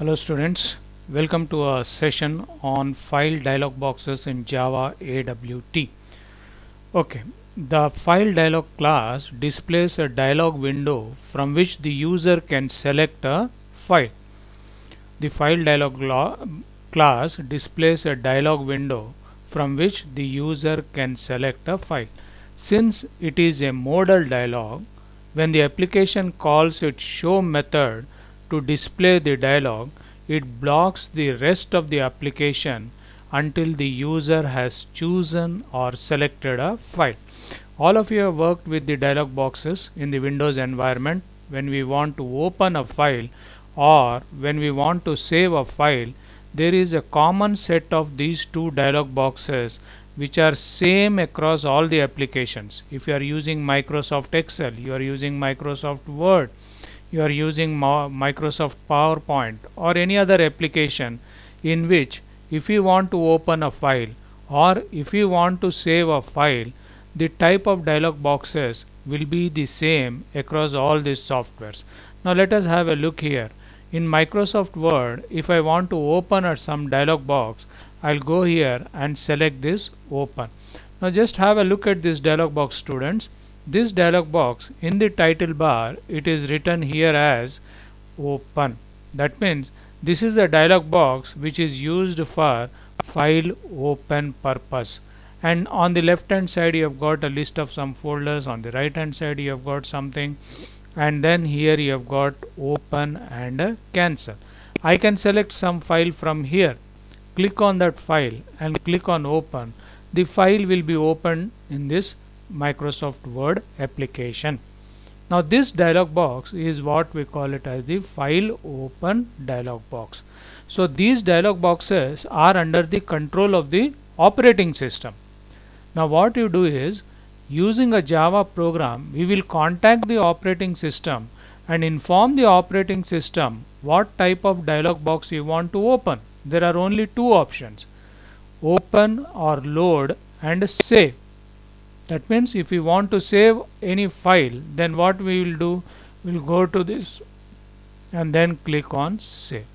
Hello students, welcome to a session on file dialog boxes in Java AWT. Okay, the file dialog class displays a dialog window from which the user can select a file. The file dialog class displays a dialog window from which the user can select a file. Since it is a modal dialog, when the application calls its show method to display the dialog, it blocks the rest of the application until the user has chosen or selected a file. All of you have worked with the dialog boxes in the Windows environment when we want to open a file or when we want to save a file there is a common set of these two dialog boxes which are same across all the applications. If you are using Microsoft Excel, you are using Microsoft Word, you are using Microsoft PowerPoint or any other application in which if you want to open a file or if you want to save a file the type of dialog boxes will be the same across all these softwares. Now let us have a look here. In Microsoft Word if I want to open some dialog box I'll go here and select this open. Now just have a look at this dialog box students this dialog box in the title bar it is written here as open. That means this is the dialog box which is used for file open purpose. And on the left hand side you have got a list of some folders. On the right hand side you have got something. And then here you have got open and cancel. I can select some file from here. Click on that file and click on open. The file will be opened in this Microsoft Word application. Now this dialog box is what we call it as the file open dialog box. So these dialog boxes are under the control of the operating system. Now what you do is using a Java program we will contact the operating system and inform the operating system what type of dialog box you want to open. There are only two options open or load and save that means if we want to save any file then what we will do? We'll go to this and then click on save.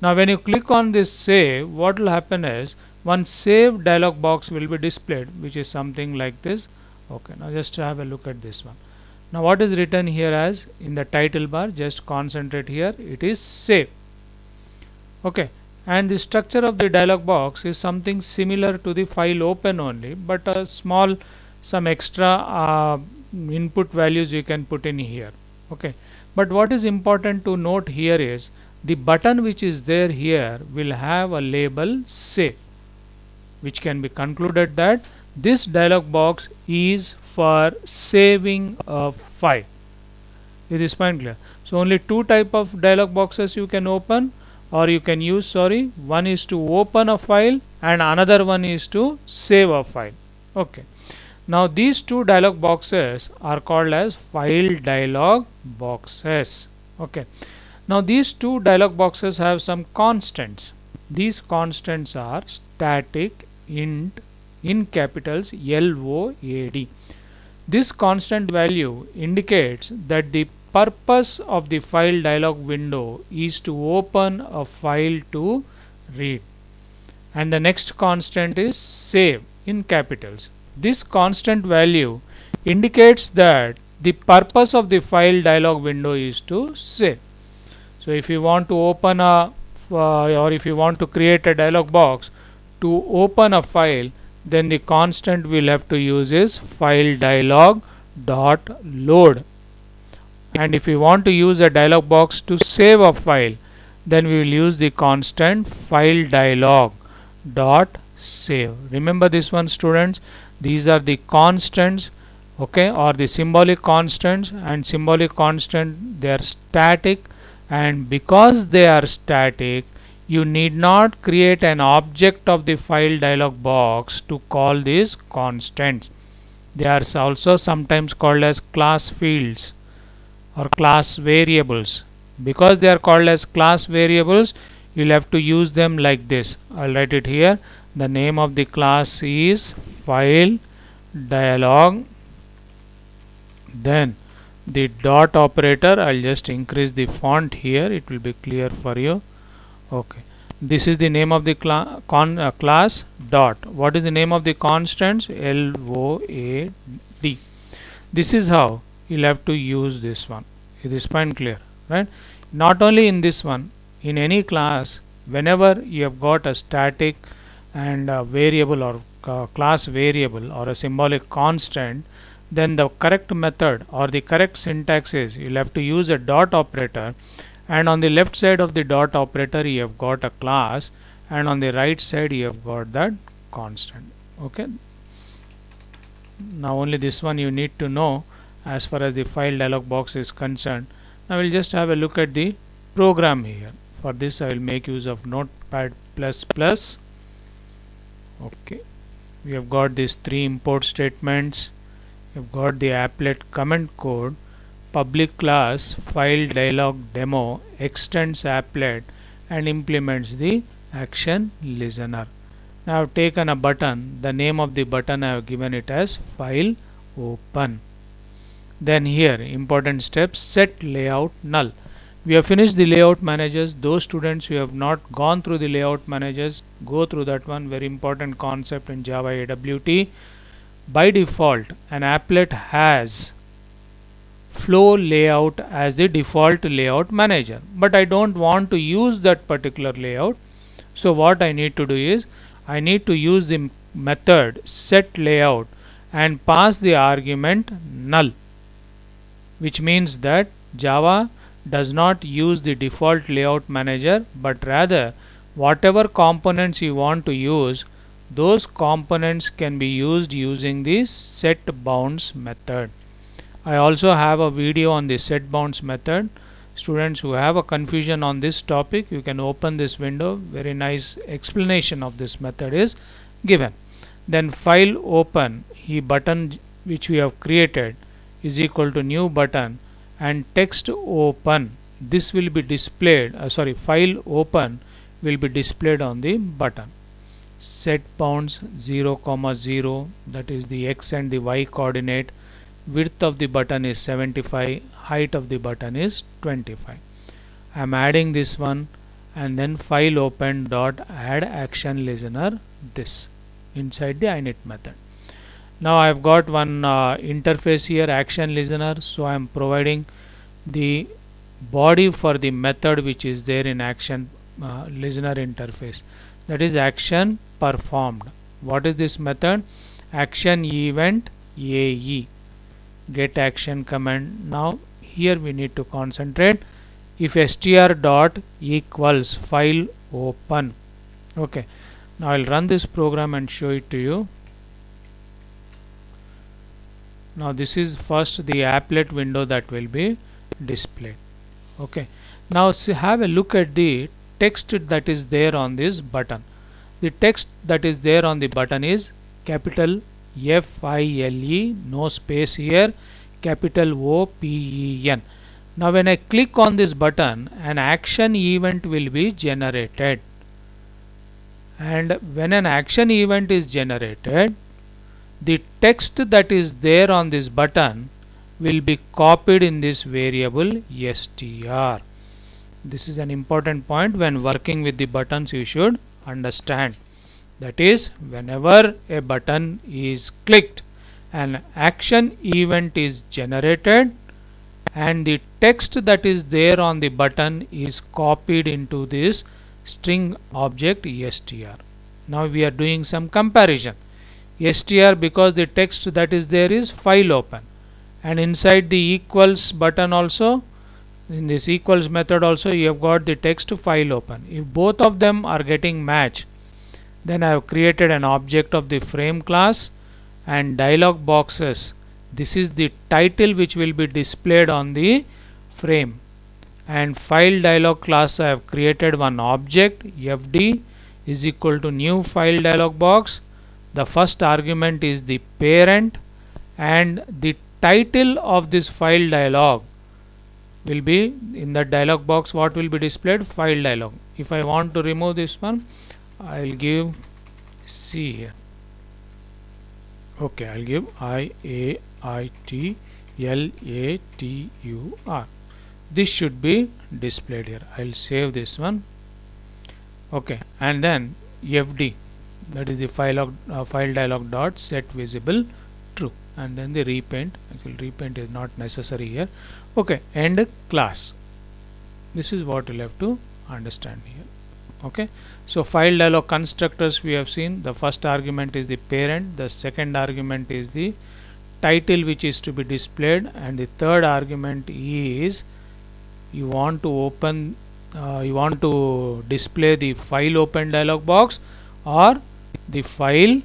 Now when you click on this save what will happen is one save dialog box will be displayed which is something like this. Okay now just have a look at this one. Now what is written here as? In the title bar just concentrate here. It is save. Okay and the structure of the dialog box is something similar to the file open only but a small some extra uh, input values you can put in here okay? But what is important to note here is the button which is there here will have a label save which can be concluded that this dialog box is for saving a file. Is this point clear? So only two type of dialog boxes you can open or you can use sorry one is to open a file and another one is to save a file okay now these two dialog boxes are called as file dialog boxes. Okay. Now these two dialog boxes have some constants. These constants are static, int, in capitals LOAD. This constant value indicates that the purpose of the file dialog window is to open a file to read. And the next constant is save in capitals. This constant value indicates that the purpose of the file dialog window is to save. So if you want to open a uh, or if you want to create a dialog box to open a file then the constant we'll have to use is file dialog dot load. And if you want to use a dialog box to save a file then we will use the constant file dialog dot save. Remember this one students these are the constants okay or the symbolic constants and symbolic constant they are static and because they are static you need not create an object of the file dialog box to call these constants. They are also sometimes called as class fields or class variables. Because they are called as class variables you'll have to use them like this. I'll write it here. The name of the class is file dialog. Then the dot operator I'll just increase the font here. It will be clear for you. Okay. This is the name of the con uh, class dot. What is the name of the constants? L o a d. This is how you'll have to use this one. It is point clear right? Not only in this one in any class whenever you have got a static and a variable or uh, class variable or a symbolic constant then the correct method or the correct syntax is you'll have to use a dot operator and on the left side of the dot operator you have got a class and on the right side you have got that constant. Okay? Now only this one you need to know as far as the file dialog box is concerned. Now we'll just have a look at the program here for this I will make use of notepad plus plus. Okay. We have got these three import statements. We've got the applet comment code public class file dialog demo extends applet and implements the action listener. Now I've taken a button. The name of the button I have given it as file open. Then here important steps set layout null we have finished the layout managers. Those students who have not gone through the layout managers go through that one very important concept in java awt by default an applet has flow layout as the default layout manager. But I don't want to use that particular layout. So what I need to do is I need to use the method set layout and pass the argument null which means that Java does not use the default layout manager but rather whatever components you want to use those components can be used using the set bounds method. I also have a video on the set bounds method. Students who have a confusion on this topic you can open this window. Very nice explanation of this method is given. Then file open. He button which we have created is equal to new button and text open. This will be displayed uh, sorry file open will be displayed on the button. Set bounds 0 comma 0 that is the x and the y coordinate. Width of the button is 75 height of the button is 25 I am adding this one and then file open dot add action listener this inside the init method now I've got one uh, interface here action listener. So I'm providing the body for the method which is there in action uh, listener interface. That is action performed. What is this method? Action event AE get action command. Now here we need to concentrate. If str dot equals file open. Okay. Now I'll run this program and show it to you now this is first the applet window that will be displayed. Okay. Now have a look at the text that is there on this button. The text that is there on the button is capital F-I-L-E no space here capital O-P-E-N now when I click on this button an action event will be generated. And when an action event is generated the text that is there on this button will be copied in this variable str. This is an important point when working with the buttons you should understand. That is whenever a button is clicked an action event is generated and the text that is there on the button is copied into this string object str. Now we are doing some comparison str because the text that is there is file open. And inside the equals button also in this equals method also you have got the text file open. If both of them are getting match then I have created an object of the frame class and dialog boxes. This is the title which will be displayed on the frame. And file dialog class I have created one object fd is equal to new file dialog box the first argument is the parent and the title of this file dialog will be in the dialog box what will be displayed? File dialog. If I want to remove this one I'll give C here. Okay I'll give I A I T L A T U R. This should be displayed here. I'll save this one. Okay and then fd that is the file of uh, file dialog dot set visible true. And then the repaint. Actually repaint is not necessary here. Okay end class. This is what you'll have to understand here. Okay so file dialog constructors we have seen. The first argument is the parent. The second argument is the title which is to be displayed. And the third argument is you want to open uh, you want to display the file open dialog box or the file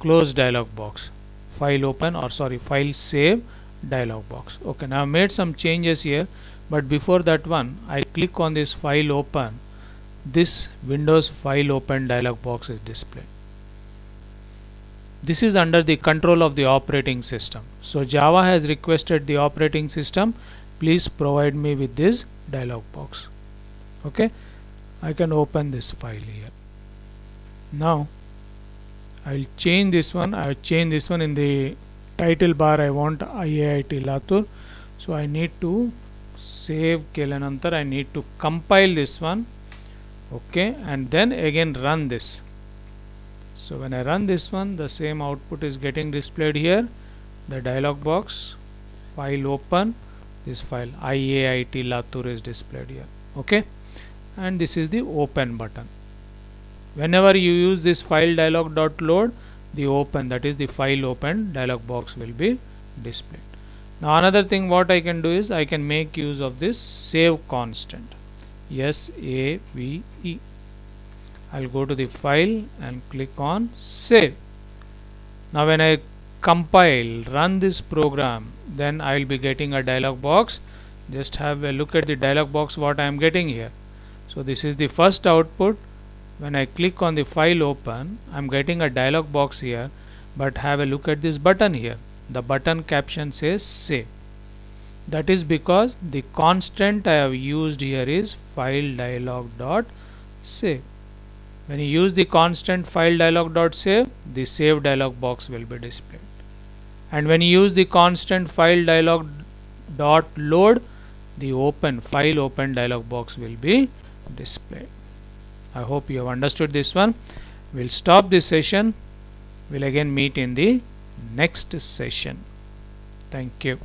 close dialog box. File open or sorry file save dialog box. Okay now I made some changes here but before that one I click on this file open. This Windows file open dialog box is displayed. This is under the control of the operating system. So Java has requested the operating system please provide me with this dialog box. Okay I can open this file here now I'll change this one. I'll change this one in the title bar I want IIT Latur. So I need to save Kelanantar. I need to compile this one. Okay. And then again run this. So when I run this one the same output is getting displayed here. The dialog box file open. This file IAIT Latur is displayed here. Okay. And this is the open button whenever you use this file dialog dot load the open that is the file open dialog box will be displayed. Now another thing what I can do is I can make use of this save constant S A V E. I'll go to the file and click on save. Now when I compile run this program then I will be getting a dialog box. Just have a look at the dialog box what I am getting here. So this is the first output when I click on the file open I'm getting a dialog box here but have a look at this button here. The button caption says save. That is because the constant I have used here is file dialog dot save. When you use the constant file dialog dot save the save dialog box will be displayed. And when you use the constant file dialog dot load the open file open dialog box will be displayed I hope you have understood this one. We'll stop this session. We'll again meet in the next session. Thank you.